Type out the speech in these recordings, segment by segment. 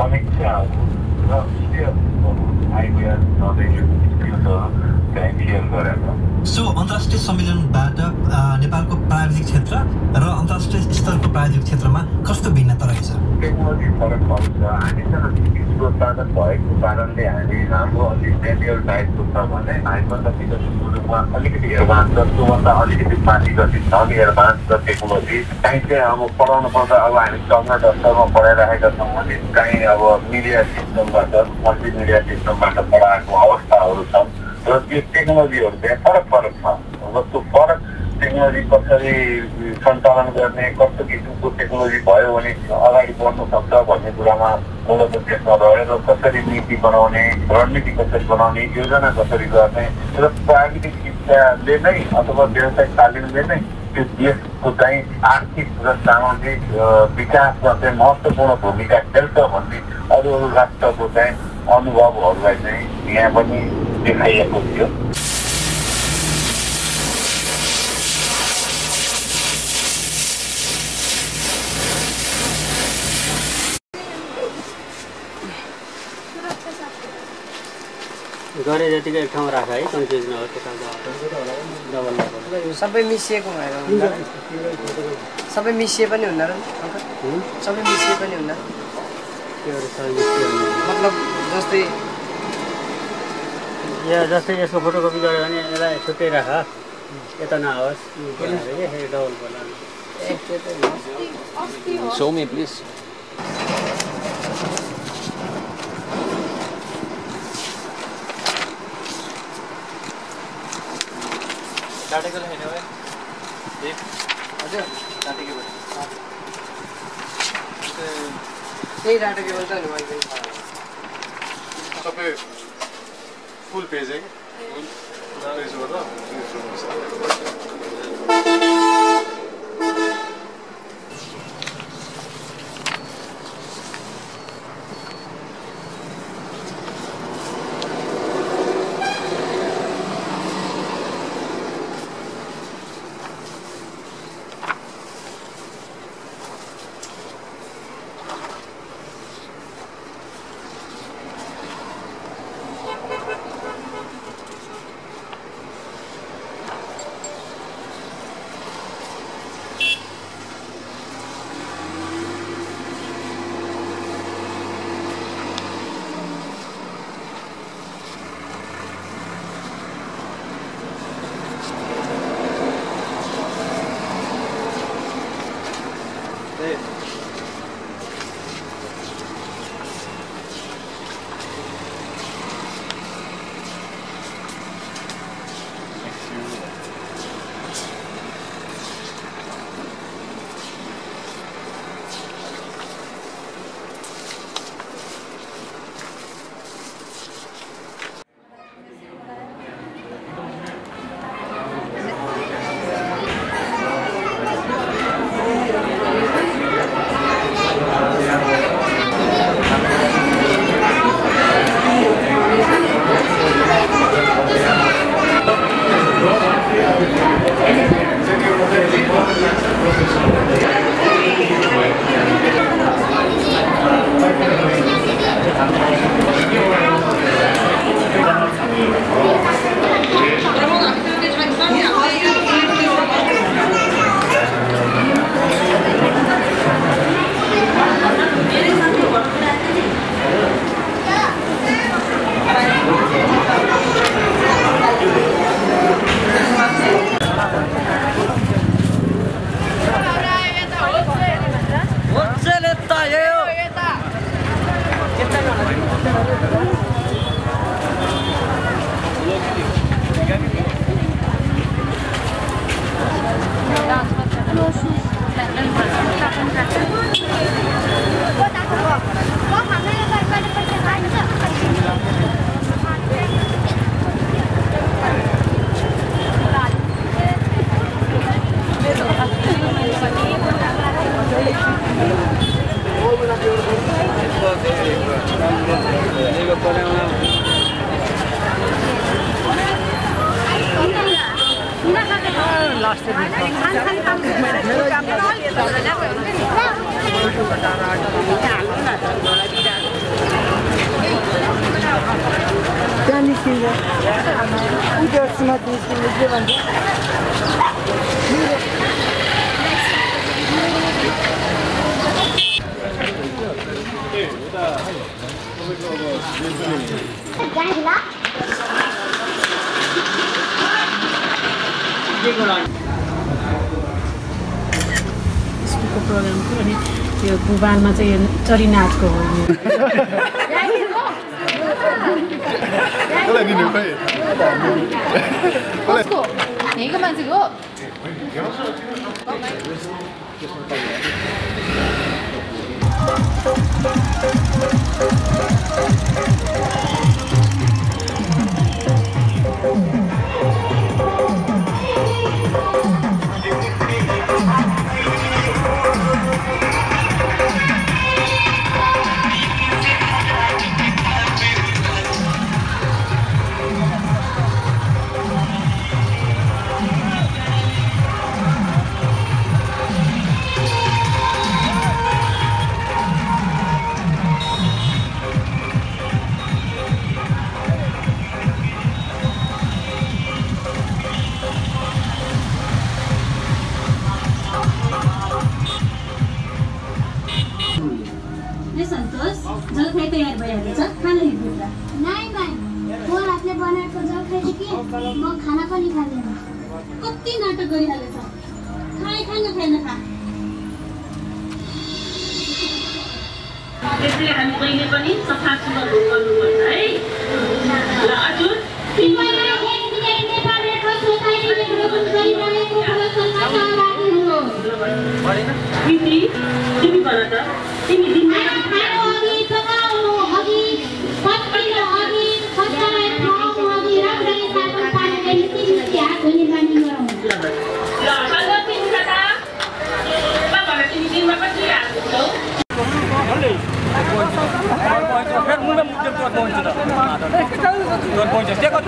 समीक्षाहरू र विषयहरू आइडिया नदिने स्किल्सहरू चाहिँ सेयर गरेर सो अन्तर्राष्ट्रिय सम्मेलनबाट नेपालको प्राविधिक क्षेत्र र अन्तर्राष्ट्रिय स्तरको प्राविधिक क्षेत्रमा कस्तो भिन्नता रहेछ? टेक्नोलोजी फरक पर्छ हामीसँग चिजको उत्पादन भएको कारणले हामी हाम्रो अलिक मेन्युअल टाइपको छ भने हामीभन्दा विकसित रूपमा अलिकति एडभान्स छ त्योभन्दा अलिकति माथि गति छ। नि एडभान्स छ टेक्नोलोजी काहीँ चाहिँ अब पढाउनु पर्दा अब हामी गभर्मेन्ट स्तरमा पढाइरहेका छौँ भने काहीँ अब मिडिया सिस्टमबाट मल्टिमिडिया सिस्टमबाट पढाएको अवस्थाहरू छन्। र त्यो टेक्नोलोजीहरू चाहिँ फरक फरक छ त्यो फरक टेक्नोलोजी कसरी सञ्चालन गर्ने कस्तो किसिमको टेक्नोलोजी भयो भने अगाडि बढ्नु सक्छ भन्ने कुरामा मूलत त्यसमा रहेर कसरी नीति बनाउने रणनीति कसरी बनाउने योजना कसरी गर्ने र प्राविधिक शिक्षाले नै अथवा व्यवसायिक तालिमले नै त्यो देशको चाहिँ आर्थिक र सामाजिक विकासमा चाहिँ महत्त्वपूर्ण भूमिका खेल्छ भन्ने अरू अरू राष्ट्रको चाहिँ अनुभवहरूलाई चाहिँ यहाँ पनि देखाइएको थियो। गरे जतिको एक ठाउँ राख है कन्फ्युज नहोस् यो सबै मिसिएको भएर सबै मिसिए पनि हुन्न र? सबै मिसिए पनि हुन्न। मतलब जस्तै। यो जस्तै यसको फोटोकपी गऱ्यो भने यसलाई छुट्टै राख। यता नहोस् फेरि डबल बोला ए, त्यो त Show me, please. हजुर। त्यही डाटा केबल छ नि मैले सबै फुल पेज है? कि पेजबाट निस्किन्छ स्कुलको प्रोग्राम थियो अनि त्यो भुवालमा चाहिँ यो चरी हो यो। 아니 이것만 지금. खाए खा न खाएन खा त्यसले हामी कहिले पनि सफा सुग्घर गर्नुपर्छ है ल हजुर तिमी भन त तिमी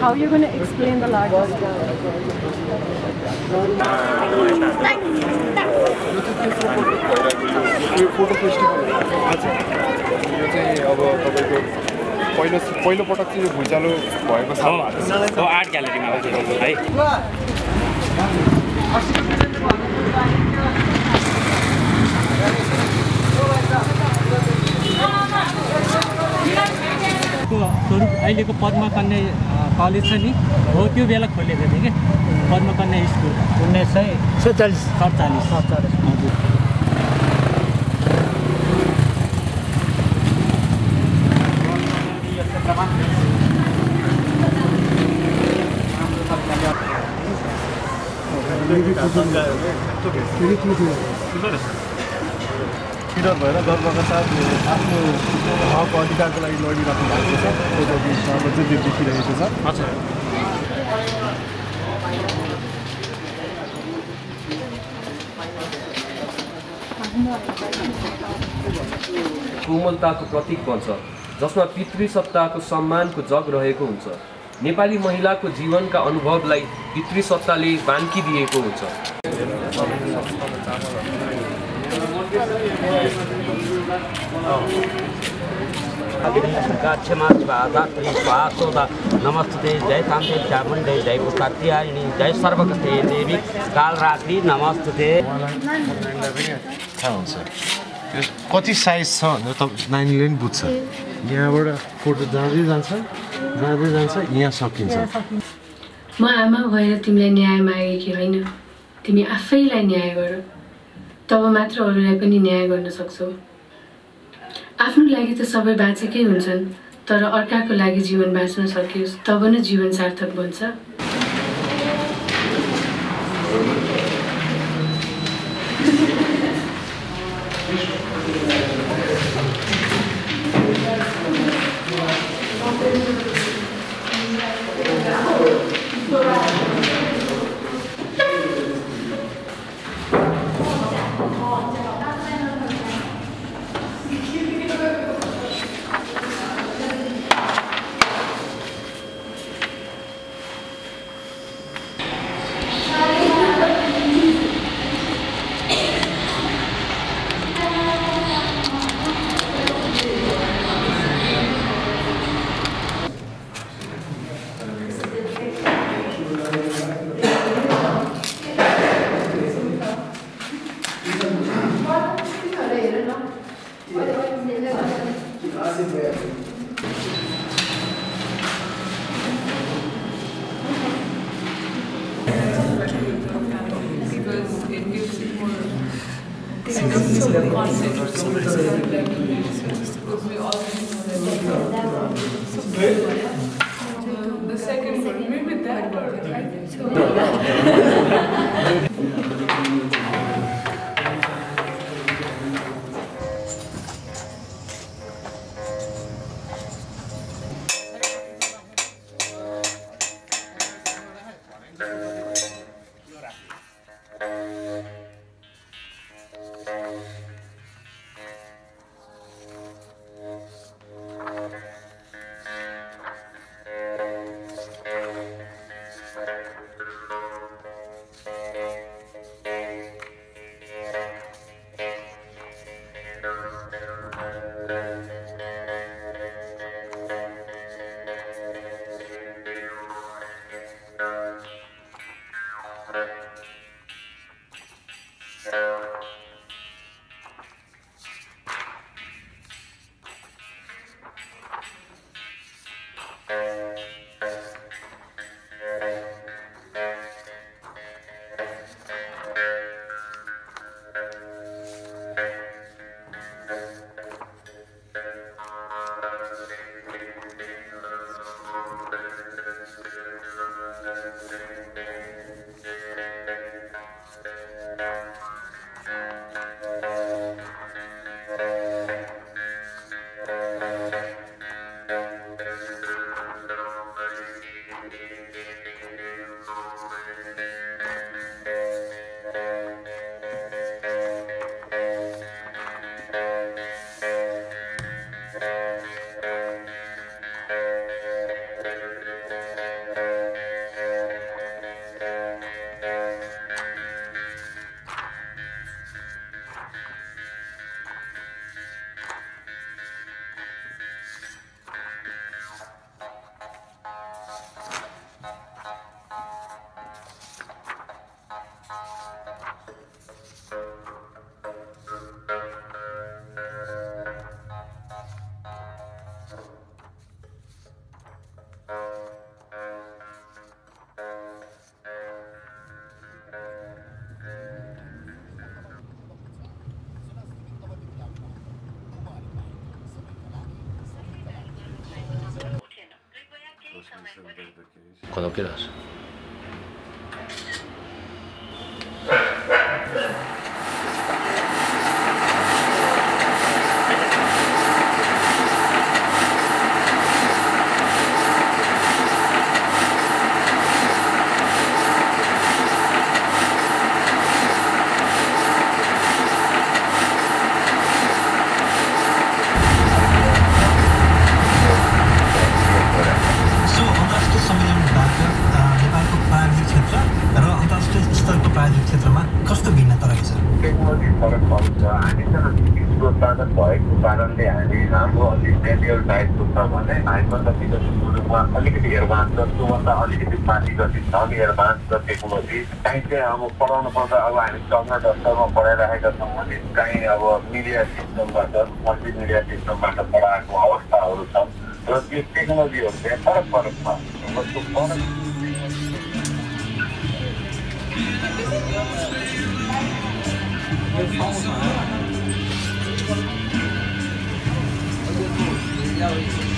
how you're going to explain the. यो फोटो यो चाहिँ अब तपाईँको पहिलो पहिलोपटक चाहिँ यो भुइँचालो भएको छ आर्ट ग्यालेरीमा है पद्म कन्या अ, कलेज छ नि हो त्यो बेला खोलेको थियो कि पद्म कन्या स्कुल। उन्नाइस सय सत्तालिस सत्तालिस सत्तालिस हजुर। किनर भएर गर्वका साथ आफ्नो हक अधिकारको लागि लडिराख्नु भएको छ। फोटो बिचमा चाहिँ त्यो देखिरहेको छ। कोमलताको प्रतीक बन्छ जसमा पितृ सत्ताको सम्मानको जग रहेको हुन्छ। नेपाली महिलाको जीवनका अनुभवलाई पितृ सत्ताले बान्की दिएको हुन्छ। क्षमा स्वाहा स्वाहा नमस्ते जय कान्ते चामुण्डे जय पुष्पात्यायिनी जय सर्वकस्ते देवी कालरात्रि नमस्ते। थाहा हुन्छ त्यो कति साइज छ भनेर त नानीले पनि बुझ्छ। यहाँबाट फोटो जाँदै जान्छ जाँदै जान्छ यहाँ सकिन्छ। म आमा भएर तिमीलाई न्याय मागेकी होइन। तिमी आफैलाई न्याय गर तब मात्र अरूलाई पनि न्याय गर्न सक्छौ। आफ्नो लागि त सबै बाँचेकै हुन्छन् तर अर्काको लागि जीवन बाँच्न सकियोस् तब न जीवन सार्थक बन्छ। Cuando quieras. हामीसँग उत्पादन भएको कारणले हामी हाम्रो अलिक मेन्युअल टाइपको छ भने हामीभन्दा विकसित मुलुकमा अलिकति एडभान्स छ त्योभन्दा अलिकति माथि गति झन् एडभान्स छ टेक्नोलोजी काहीँ चाहिँ अब पढाउनु पर्दा अब हामी गभर्मेन्ट स्तरमा पढाइरहेका छौँ भने काहीँ अब मिडिया सिस्टमबाट मल्टिमिडिया सिस्टमबाट पढाएको अवस्थाहरू छन् र त्यो टेक्नोलोजीहरू चाहिँ फरक फरक छ र. Я выйду.